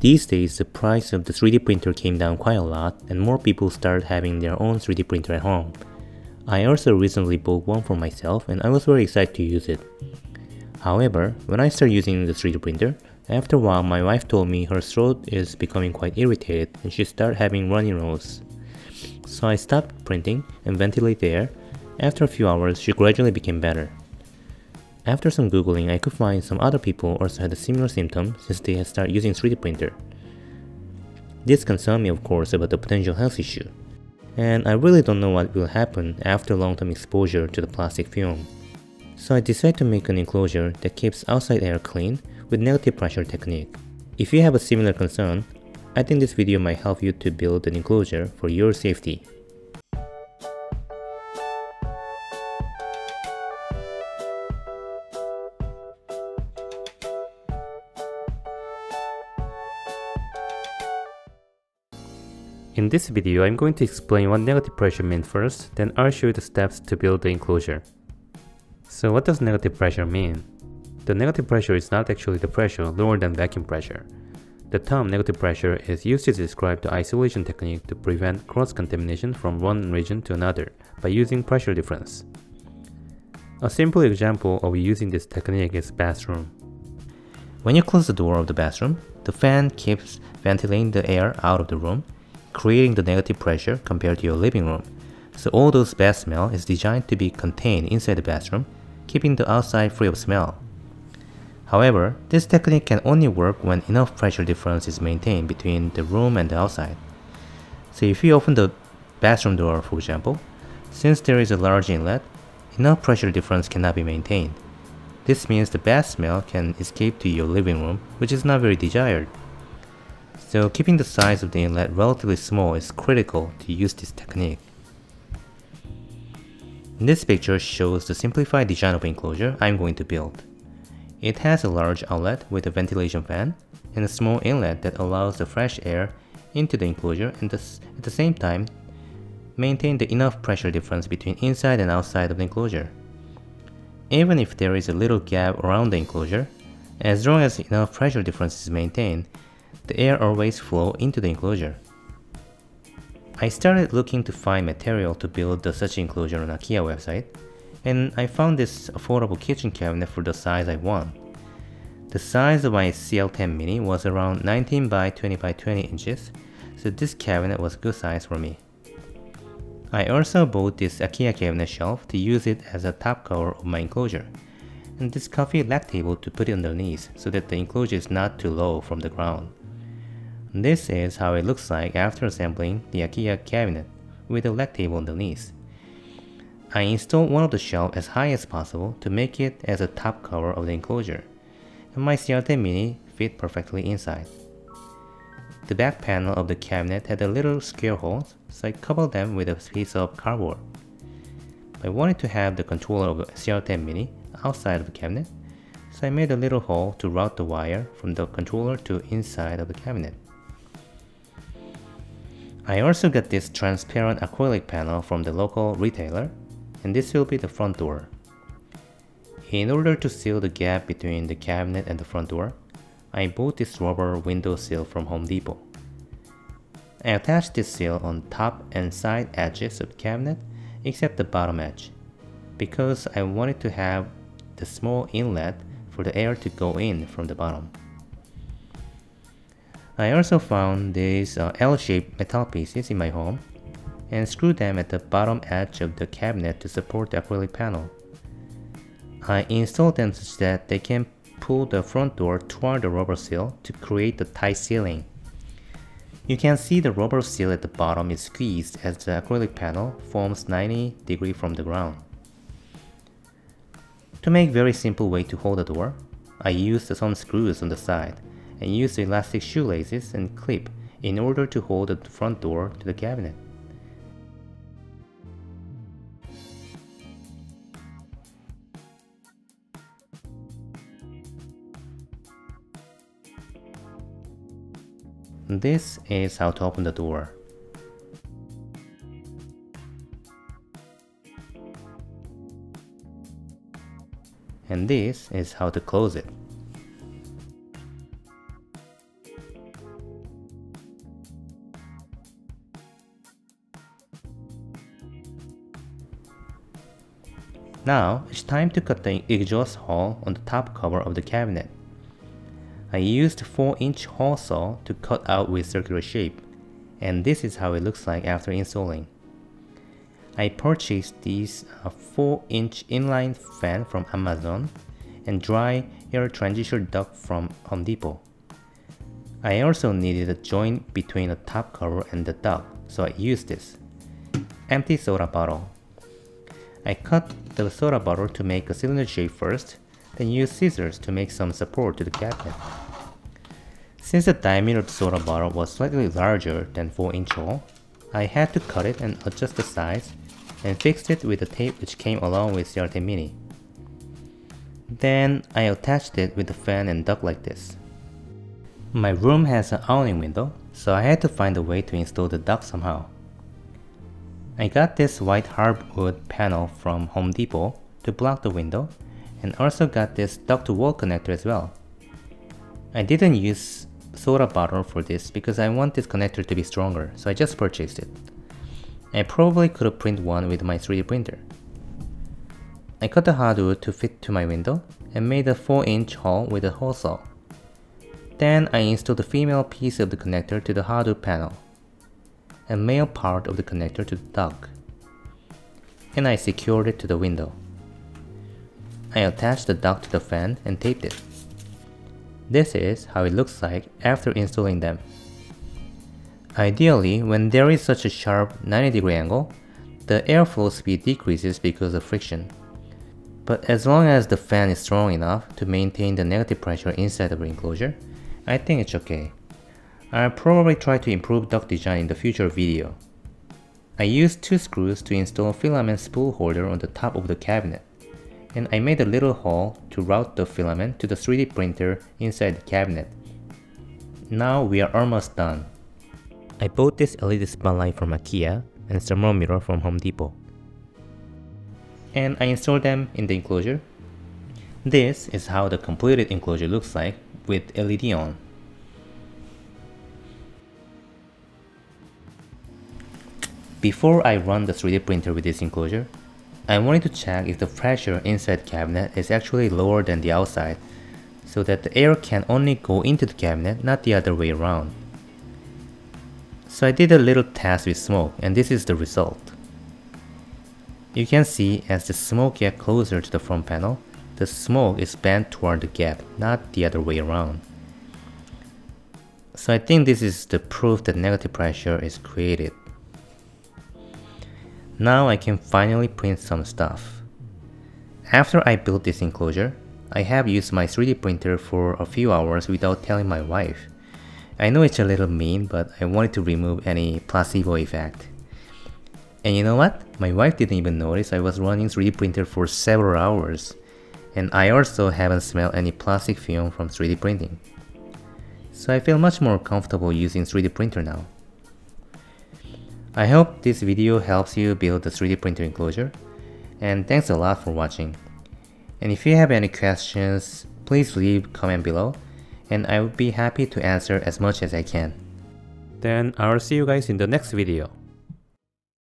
These days, the price of the 3D printer came down quite a lot and more people started having their own 3D printer at home. I also recently bought one for myself and I was very excited to use it. However, when I started using the 3D printer, after a while my wife told me her throat is becoming quite irritated and she started having runny nose. So I stopped printing and ventilated the air. After a few hours, she gradually became better. After some googling, I could find some other people also had a similar symptom since they had started using 3D printer. This concerned me of course about the potential health issue and I really don't know what will happen after long-term exposure to the plastic fume. So I decided to make an enclosure that keeps outside air clean with negative pressure technique. If you have a similar concern, I think this video might help you to build an enclosure for your safety. In this video, I'm going to explain what negative pressure means first, then I'll show you the steps to build the enclosure. So what does negative pressure mean? The negative pressure is not actually the pressure lower than vacuum pressure. The term negative pressure is used to describe the isolation technique to prevent cross-contamination from one region to another by using pressure difference. A simple example of using this technique is bathroom. When you close the door of the bathroom, the fan keeps ventilating the air out of the room creating the negative pressure compared to your living room. So all those bad smell is designed to be contained inside the bathroom, keeping the outside free of smell. However, this technique can only work when enough pressure difference is maintained between the room and the outside. So if you open the bathroom door for example, since there is a large inlet, enough pressure difference cannot be maintained. This means the bad smell can escape to your living room, which is not very desired. So keeping the size of the inlet relatively small is critical to use this technique. This picture shows the simplified design of enclosure I'm going to build. It has a large outlet with a ventilation fan and a small inlet that allows the fresh air into the enclosure and at the same time maintain the enough pressure difference between inside and outside of the enclosure. Even if there is a little gap around the enclosure, as long as enough pressure difference is maintained, the air always flow into the enclosure. I started looking to find material to build the such enclosure on IKEA website, and I found this affordable kitchen cabinet for the size I want. The size of my CR-10 mini was around 19 by 20 by 20 inches, so this cabinet was good size for me. I also bought this IKEA cabinet shelf to use it as a top cover of my enclosure, and this coffee Lack table to put it underneath so that the enclosure is not too low from the ground. This is how it looks like after assembling the IKEA cabinet with a Lack table underneath. I installed one of the shelves as high as possible to make it as a top cover of the enclosure, and my CR-10 Mini fit perfectly inside. The back panel of the cabinet had a little square holes, so I coupled them with a piece of cardboard. I wanted to have the controller of the CR-10 Mini outside of the cabinet, so I made a little hole to route the wire from the controller to inside of the cabinet. I also got this transparent acrylic panel from the local retailer, and this will be the front door. In order to seal the gap between the cabinet and the front door, I bought this rubber window seal from Home Depot. I attached this seal on top and side edges of the cabinet except the bottom edge because I wanted to have the small inlet for the air to go in from the bottom. I also found these uh, L-shaped metal pieces in my home and screwed them at the bottom edge of the cabinet to support the acrylic panel. I installed them such that they can pull the front door toward the rubber seal to create the tight sealing. You can see the rubber seal at the bottom is squeezed as the acrylic panel forms 90 degree from the ground. To make very simple way to hold the door, I used some screws on the side and use the elastic shoelaces and clip in order to hold the front door to the cabinet. This is how to open the door. And this is how to close it. Now, it's time to cut the exhaust hole on the top cover of the cabinet. I used 4 inch hole saw to cut out with circular shape, and this is how it looks like after installing. I purchased this uh, 4 inch inline fan from Amazon and dry air transition duct from Home Depot. I also needed a joint between the top cover and the duct, so I used this. Empty soda bottle. I cut the soda bottle to make a cylinder shape first, then use scissors to make some support to the cabinet. Since the diameter of the soda bottle was slightly larger than 4 inch hole, I had to cut it and adjust the size and fixed it with the tape which came along with CR-10 Mini. Then I attached it with the fan and duct like this. My room has an awning window, so I had to find a way to install the duct somehow. I got this white hardwood panel from Home Depot to block the window and also got this duct to wall connector as well. I didn't use soda bottle for this because I want this connector to be stronger, so I just purchased it. I probably could have printed one with my 3D printer. I cut the hardwood to fit to my window and made a 4 inch hole with a hole saw. Then I installed the female piece of the connector to the hardwood panel, and male part of the connector to the duct, and I secured it to the window. I attached the duct to the fan and taped it. This is how it looks like after installing them. Ideally, when there is such a sharp 90 degree angle, the airflow speed decreases because of friction. But as long as the fan is strong enough to maintain the negative pressure inside the enclosure, I think it's okay. I'll probably try to improve duct design in the future video. I used two screws to install filament spool holder on the top of the cabinet, and I made a little hole to route the filament to the 3D printer inside the cabinet. Now we are almost done. I bought this LED spotlight from IKEA and thermometer from Home Depot and I installed them in the enclosure. This is how the completed enclosure looks like with LED on. Before I run the 3D printer with this enclosure, I wanted to check if the pressure inside the cabinet is actually lower than the outside, so that the air can only go into the cabinet, not the other way around. So I did a little test with smoke and this is the result. You can see as the smoke gets closer to the front panel, the smoke is bent toward the gap, not the other way around. So I think this is the proof that negative pressure is created. Now I can finally print some stuff. After I built this enclosure, I have used my 3D printer for a few hours without telling my wife. I know it's a little mean, but I wanted to remove any placebo effect. And you know what? My wife didn't even notice I was running 3D printer for several hours. And I also haven't smelled any plastic fume from 3D printing. So I feel much more comfortable using 3D printer now. I hope this video helps you build the 3D printer enclosure. And thanks a lot for watching. And if you have any questions, please leave comment below and I would be happy to answer as much as I can. Then I'll see you guys in the next video.